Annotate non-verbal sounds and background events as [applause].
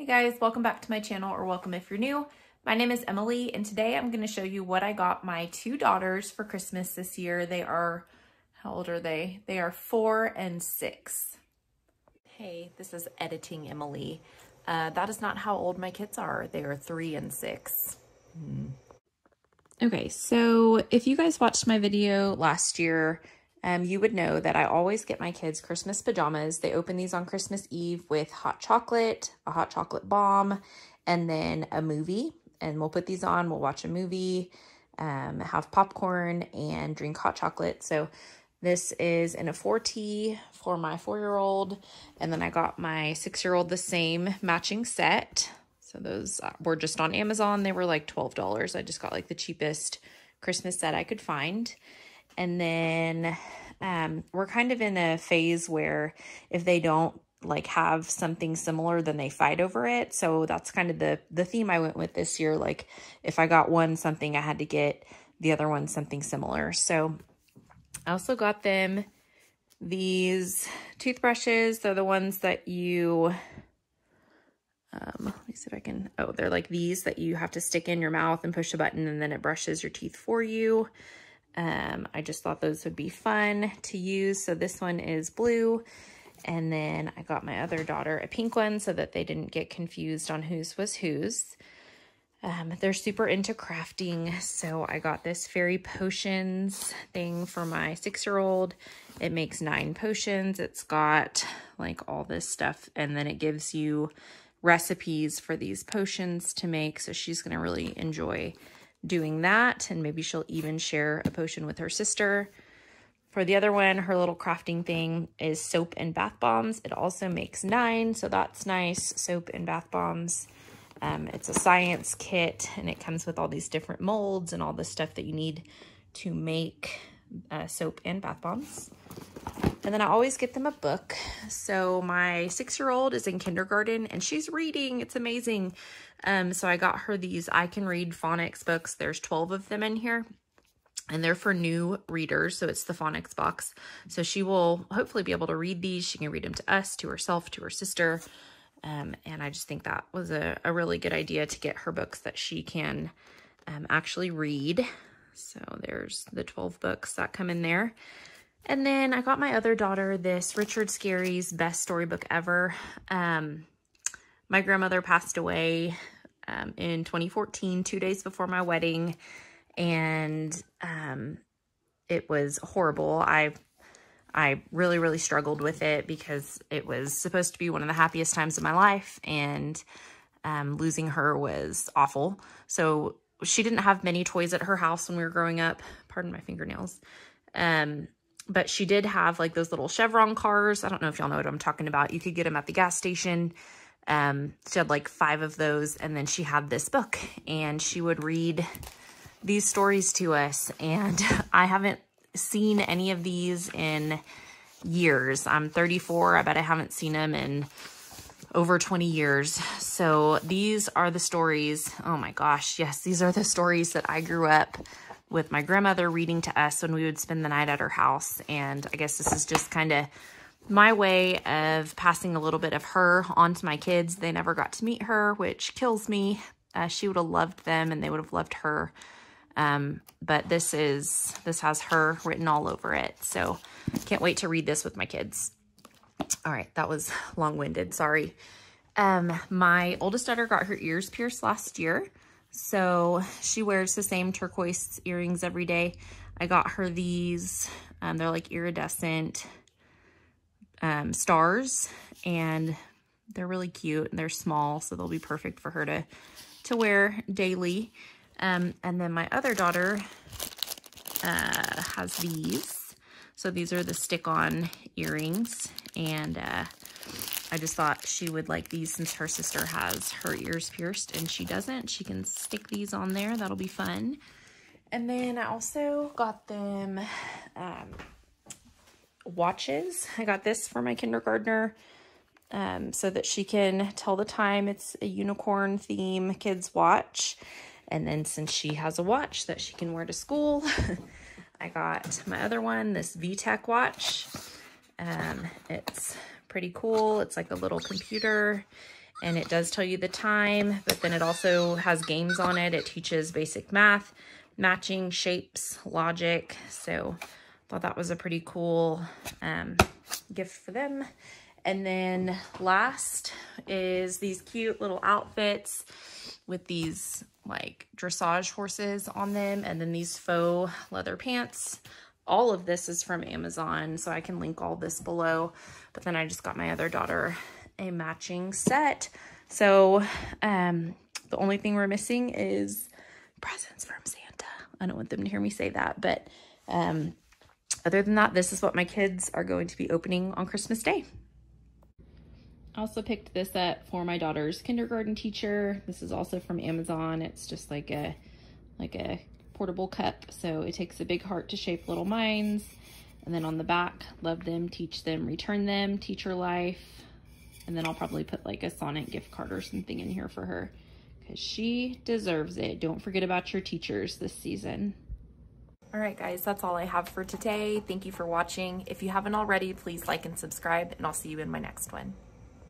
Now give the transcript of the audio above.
Hey guys, welcome back to my channel or welcome if you're new. My name is Emily and today I'm going to show you what I got my two daughters for Christmas this year. They are, how old are they? They are four and six. Hey, this is editing Emily. Uh, that is not how old my kids are. They are three and six. Hmm. Okay, so if you guys watched my video last year, um, you would know that I always get my kids Christmas pajamas. They open these on Christmas Eve with hot chocolate, a hot chocolate bomb, and then a movie. And we'll put these on, we'll watch a movie, um, have popcorn, and drink hot chocolate. So this is in a 4T for my four-year-old. And then I got my six-year-old the same matching set. So those were just on Amazon. They were like $12. I just got like the cheapest Christmas set I could find. And then um, we're kind of in a phase where if they don't like have something similar, then they fight over it. So that's kind of the, the theme I went with this year. Like if I got one something, I had to get the other one something similar. So I also got them these toothbrushes. They're the ones that you um, let me see if I can, oh, they're like these that you have to stick in your mouth and push a button and then it brushes your teeth for you. Um, I just thought those would be fun to use. So this one is blue. And then I got my other daughter a pink one so that they didn't get confused on whose was whose. Um, they're super into crafting, so I got this fairy potions thing for my six-year-old. It makes nine potions. It's got like all this stuff, and then it gives you recipes for these potions to make. So she's going to really enjoy doing that. And maybe she'll even share a potion with her sister. For the other one, her little crafting thing is soap and bath bombs. It also makes nine, so that's nice. Soap and bath bombs. Um, it's a science kit, and it comes with all these different molds and all the stuff that you need to make uh, soap and bath bombs. And then I always get them a book. So my six-year-old is in kindergarten and she's reading. It's amazing. Um, so I got her these I Can Read phonics books. There's 12 of them in here. And they're for new readers, so it's the phonics box. So she will hopefully be able to read these. She can read them to us, to herself, to her sister. Um, and I just think that was a, a, really good idea to get her books that she can um, actually read. So there's the 12 books that come in there. And then I got my other daughter this Richard Scarry's best storybook ever. Um, my grandmother passed away um, in 2014, two days before my wedding, and um, it was horrible. I I really, really struggled with it because it was supposed to be one of the happiest times of my life, and um, losing her was awful. So she didn't have many toys at her house when we were growing up. Pardon my fingernails. Um, but she did have like those little Chevron cars. I don't know if y'all know what I'm talking about. You could get them at the gas station. Um, she had like five of those and then she had this book and she would read these stories to us. And [laughs] I haven't seen any of these in years. I'm 34. I bet I haven't seen them in over 20 years. So these are the stories. Oh my gosh. Yes, these are the stories that I grew up with my grandmother reading to us when we would spend the night at her house. And I guess this is just kind of my way of passing a little bit of her on to my kids. They never got to meet her, which kills me. Uh, she would have loved them and they would have loved her. Um, but this is, this has her written all over it. So can't wait to read this with my kids. All right, that was long-winded, sorry. Um, my oldest daughter got her ears pierced last year. So she wears the same turquoise earrings every day. I got her these. Um, they're like iridescent um, stars and they're really cute. And they're small, so they'll be perfect for her to, to wear daily. Um, and then my other daughter uh, has these. So these are the stick-on earrings. And uh, I just thought she would like these since her sister has her ears pierced and she doesn't. She can stick these on there. That'll be fun. And then I also got them um, watches. I got this for my kindergartner um, so that she can tell the time. It's a unicorn theme kids watch. And then since she has a watch that she can wear to school, [laughs] I got my other one, this VTech watch. Um, it's pretty cool. It's like a little computer and it does tell you the time, but then it also has games on it. It teaches basic math, matching shapes, logic. So I thought that was a pretty cool um, gift for them. And then last is these cute little outfits with these like dressage horses on them and then these faux leather pants. All of this is from Amazon, so I can link all this below. But then I just got my other daughter a matching set. So um, the only thing we're missing is presents from Santa. I don't want them to hear me say that, but um, other than that, this is what my kids are going to be opening on Christmas Day. I also picked this up for my daughter's kindergarten teacher. This is also from Amazon. It's just like a like a portable cup. So it takes a big heart to shape little minds. And then on the back, love them, teach them, return them, teacher life. And then I'll probably put like a Sonic gift card or something in here for her because she deserves it. Don't forget about your teachers this season. All right, guys, that's all I have for today. Thank you for watching. If you haven't already, please like and subscribe, and I'll see you in my next one.